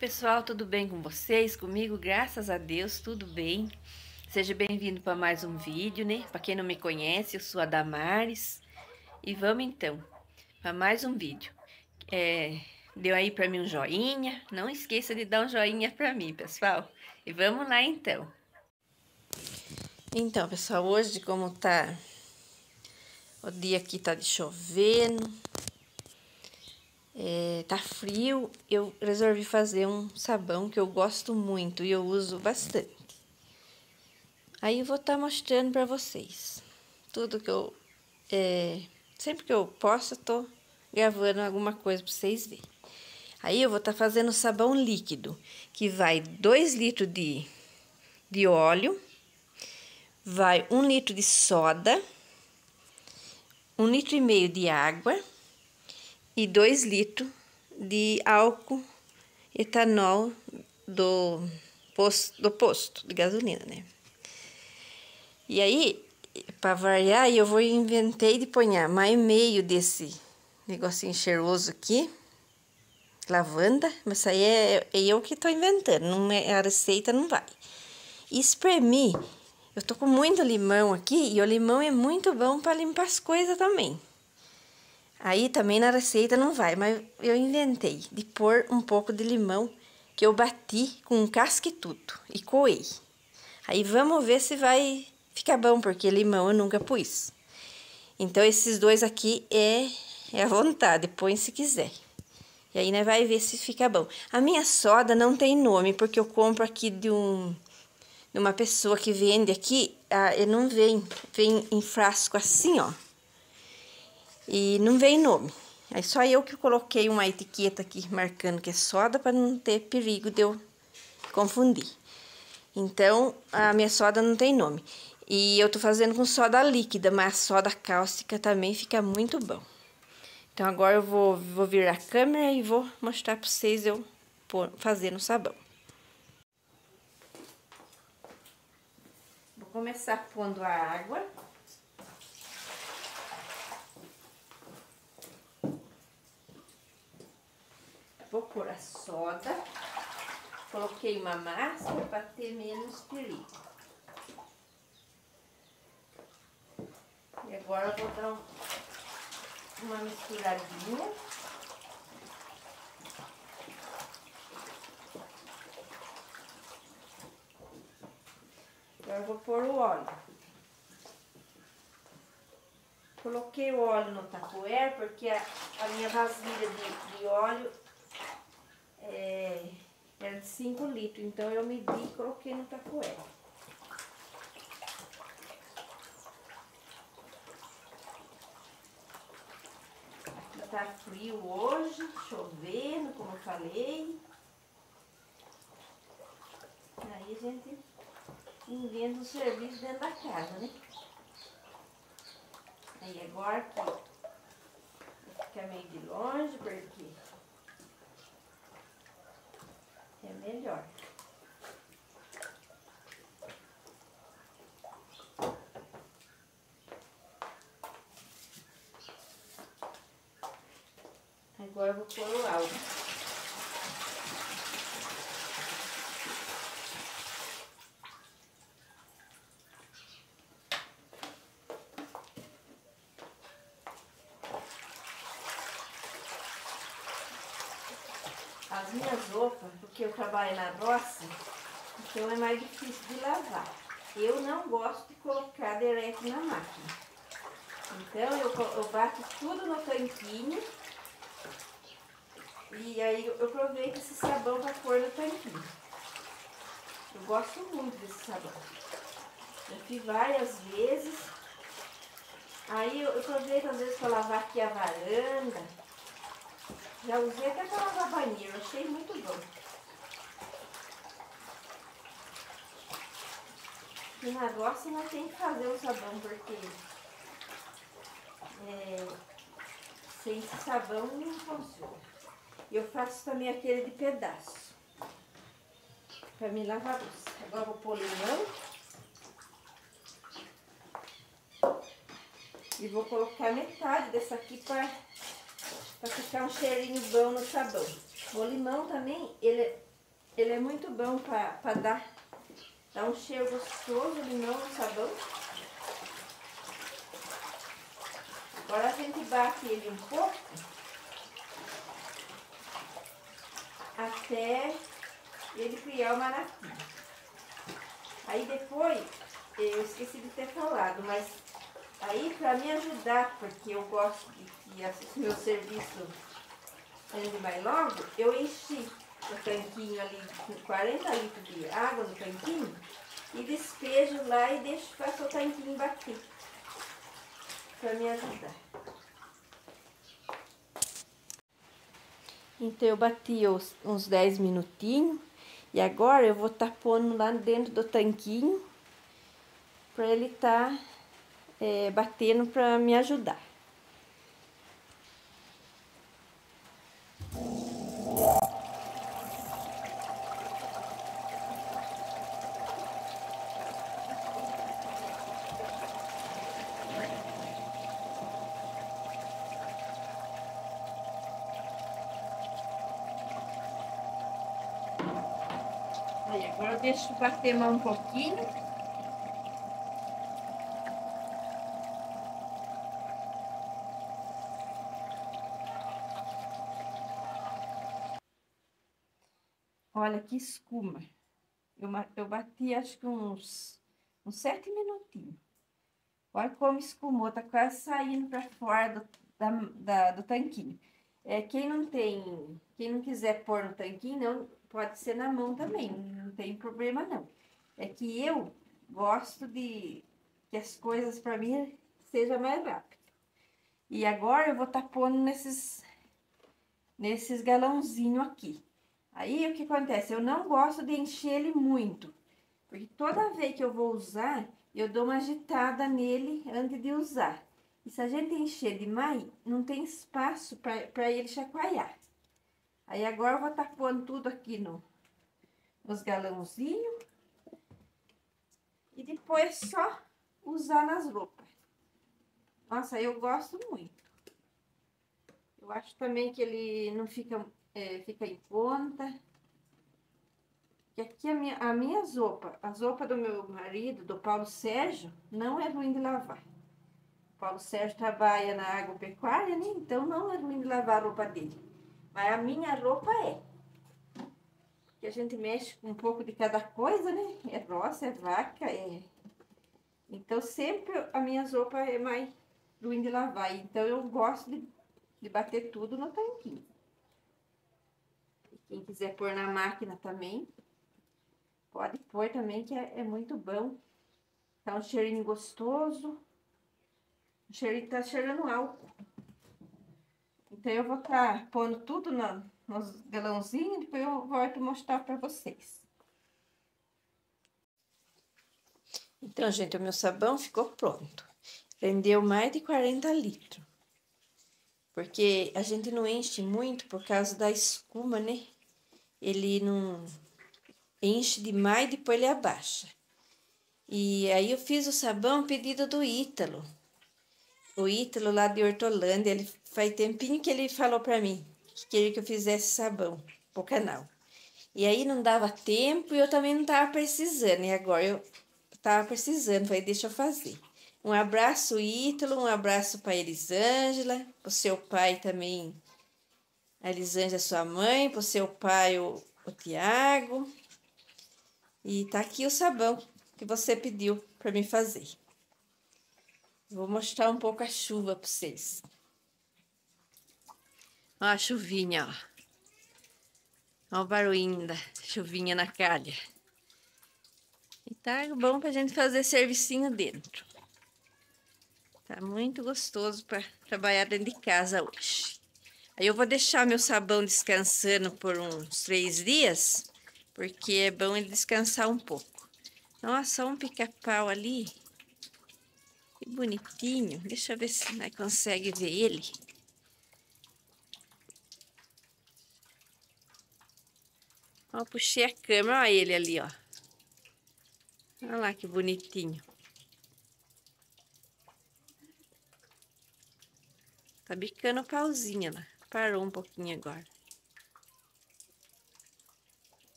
pessoal, tudo bem com vocês? Comigo, graças a Deus, tudo bem. Seja bem-vindo para mais um vídeo, né? Para quem não me conhece, eu sou a Damares. E vamos então para mais um vídeo. É, deu aí para mim um joinha, não esqueça de dar um joinha para mim, pessoal. E vamos lá então. Então, pessoal, hoje como tá o dia aqui tá de chovendo, é, tá frio, eu resolvi fazer um sabão que eu gosto muito e eu uso bastante. Aí eu vou estar tá mostrando para vocês tudo que eu... É, sempre que eu posso, eu tô gravando alguma coisa para vocês verem. Aí eu vou estar tá fazendo sabão líquido, que vai 2 litros de, de óleo, vai 1 um litro de soda, 1 um litro e meio de água e 2 litros de álcool etanol do posto, do posto de gasolina, né? E aí, para variar, eu vou inventei de pôr mais meio desse negocinho cheiroso aqui, lavanda, mas isso aí é, é eu que tô inventando, não é, a receita não vai. E espremi, eu tô com muito limão aqui, e o limão é muito bom para limpar as coisas também. Aí também na receita não vai, mas eu inventei de pôr um pouco de limão que eu bati com um casca e tudo e coei. Aí vamos ver se vai ficar bom, porque limão eu nunca pus. Então esses dois aqui é, é à vontade, põe se quiser. E aí né, vai ver se fica bom. A minha soda não tem nome, porque eu compro aqui de um de uma pessoa que vende aqui, ah, não vem, vem em frasco assim, ó. E não vem nome. Aí só eu que coloquei uma etiqueta aqui marcando que é soda para não ter perigo de eu confundir. Então, a minha soda não tem nome. E eu tô fazendo com soda líquida, mas soda cáustica também fica muito bom. Então, agora eu vou, vou virar a câmera e vou mostrar para vocês eu fazendo sabão. Vou começar pondo a água. Vou pôr a soda. Coloquei uma máscara para ter menos perigo. E agora vou dar um, uma misturadinha. Agora vou pôr o óleo. Coloquei o óleo no tapoer porque a, a minha vasilha de, de óleo é, era de 5 litros, então eu medi e coloquei no tapoé. Tá frio hoje, chovendo, como eu falei. Aí a gente inventa um serviço dentro da casa, né? Aí agora que fica meio de longe, porque é melhor. Agora eu vou pôr o álcool. as minhas roupas, porque eu trabalho na roça, então é mais difícil de lavar. Eu não gosto de colocar direto na máquina. Então eu, eu bato tudo no tanquinho e aí eu aproveito esse sabão para pôr no tanquinho. Eu gosto muito desse sabão. Já fiz várias vezes. Aí eu aproveito às vezes para lavar aqui a varanda. Já usei até para lavar banheiro, achei muito bom. Na roça nós tem que fazer o sabão, porque é, sem esse sabão não funciona. Eu faço também aquele de pedaço, para me lavar a. Agora vou pôr limão. E vou colocar metade dessa aqui para ficar um cheirinho bom no sabão. O limão também, ele ele é muito bom para dar, dar um cheiro gostoso, limão no sabão. Agora a gente bate ele um pouco até ele criar uma naquinha. Aí depois, eu esqueci de ter falado, mas aí para me ajudar, porque eu gosto de que o meu serviço ande mais logo, eu enchi o tanquinho ali com 40 litros de água no tanquinho e despejo lá e deixo para o tanquinho bater para me ajudar. Então eu bati os, uns 10 minutinhos e agora eu vou estar tá pondo lá dentro do tanquinho para ele estar tá, é, batendo para me ajudar. Aí, agora deixo bater mais um pouquinho. Olha que escuma. Eu, eu bati acho que uns, uns sete minutinhos. Olha como escumou, tá quase saindo para fora do, da, da, do tanquinho. É, quem não tem, quem não quiser pôr no tanquinho, não, pode ser na mão também, não tem problema não. É que eu gosto de que as coisas para mim sejam mais rápido. E agora eu vou estar tá pondo nesses, nesses galãozinhos aqui. Aí o que acontece? Eu não gosto de encher ele muito, porque toda vez que eu vou usar, eu dou uma agitada nele antes de usar. E se a gente encher demais, não tem espaço para ele chacoalhar. Aí agora eu vou estar tá pondo tudo aqui no, nos galãozinhos. E depois só usar nas roupas. Nossa, eu gosto muito. Eu acho também que ele não fica, é, fica em ponta. Que aqui a minha, a minha roupa, a roupa do meu marido, do Paulo Sérgio, não é ruim de lavar. Paulo Sérgio trabalha na agropecuária, né? Então não é ruim de lavar a roupa dele. Mas a minha roupa é. Que a gente mexe com um pouco de cada coisa, né? É roça, é vaca, é... Então, sempre a minha roupa é mais ruim de lavar. Então, eu gosto de, de bater tudo no tanquinho. E quem quiser pôr na máquina também, pode pôr também, que é, é muito bom. Tá um cheirinho gostoso. O cheirinho tá cheirando álcool. Então, eu vou estar tá pondo tudo na, nos galãozinhos, depois eu volto mostrar para vocês. Então, gente, o meu sabão ficou pronto. Rendeu mais de 40 litros. Porque a gente não enche muito por causa da escuma, né? Ele não enche demais e depois ele abaixa. E aí eu fiz o sabão pedido do Ítalo. O Ítalo lá de Hortolândia, ele faz tempinho que ele falou para mim que queria que eu fizesse sabão pro canal. E aí não dava tempo e eu também não tava precisando. E agora eu tava precisando, falei, deixa eu fazer. Um abraço, Ítalo, um abraço para Elisângela, pro seu pai também, a Elisângela, sua mãe, pro seu pai, o, o Tiago. E tá aqui o sabão que você pediu para mim fazer. Vou mostrar um pouco a chuva para vocês. Ó a chuvinha, ó. Ó o barulhinho da chuvinha na calha. E tá bom pra gente fazer servicinho dentro. Tá muito gostoso para trabalhar dentro de casa hoje. Aí eu vou deixar meu sabão descansando por uns três dias, porque é bom ele descansar um pouco. Nossa, um pica-pau ali. Que bonitinho. Deixa eu ver se nós consegue ver ele. Ó, puxei a câmera, olha ele ali, ó. Olha lá que bonitinho. Tá bicando o pauzinho lá. Parou um pouquinho agora.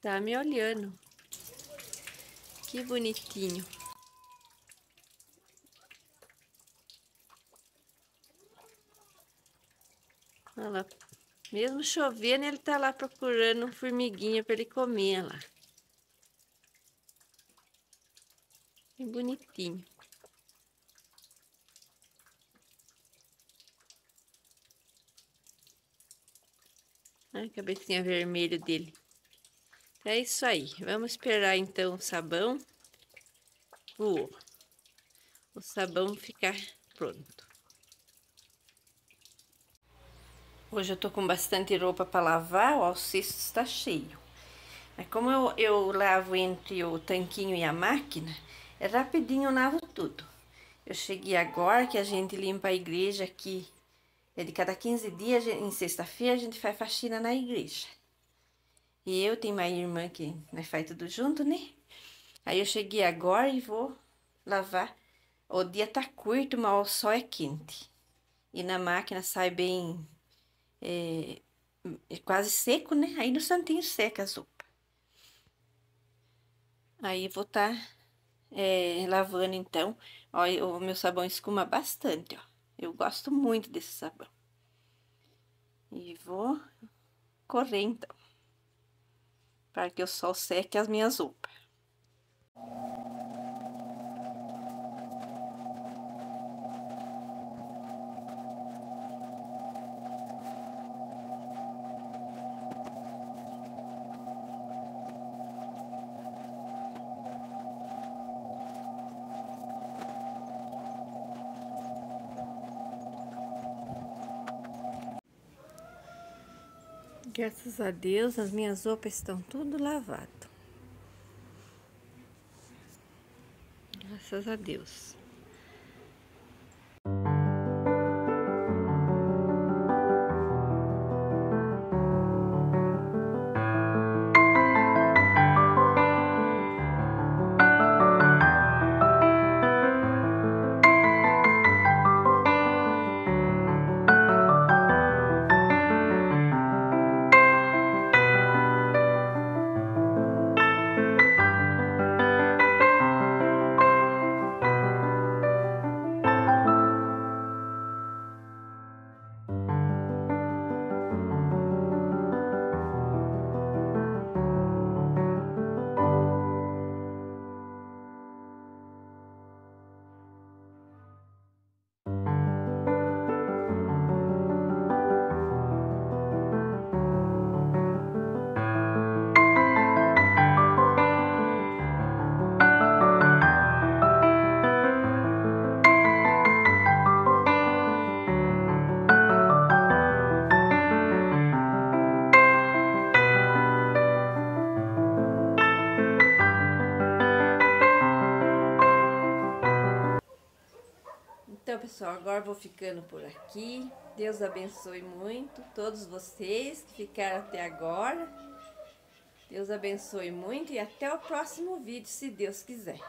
Tá me olhando. Que bonitinho. Olha lá. Mesmo chovendo, ele tá lá procurando formiguinha para ele comer lá. Que bonitinho. Olha a cabecinha vermelha dele. É isso aí. Vamos esperar então o sabão. O, o sabão ficar pronto. Hoje eu tô com bastante roupa para lavar, o cesto está cheio. Mas como eu, eu lavo entre o tanquinho e a máquina, é rapidinho eu lavo tudo. Eu cheguei agora que a gente limpa a igreja aqui. É de cada 15 dias, em sexta-feira, a gente faz faxina na igreja. E eu tenho uma irmã que nós faz tudo junto, né? Aí eu cheguei agora e vou lavar. O dia tá curto, mas o sol é quente. E na máquina sai bem é, é quase seco, né? Aí no santinho seca a sopa. Aí vou estar tá, é, lavando então. Ó, o meu sabão escuma bastante, ó. Eu gosto muito desse sabão. E vou correr então. Para que o sol seque as minhas roupas. Graças a Deus, as minhas roupas estão tudo lavado. Graças a Deus. Então, pessoal, agora vou ficando por aqui. Deus abençoe muito todos vocês que ficaram até agora. Deus abençoe muito e até o próximo vídeo, se Deus quiser.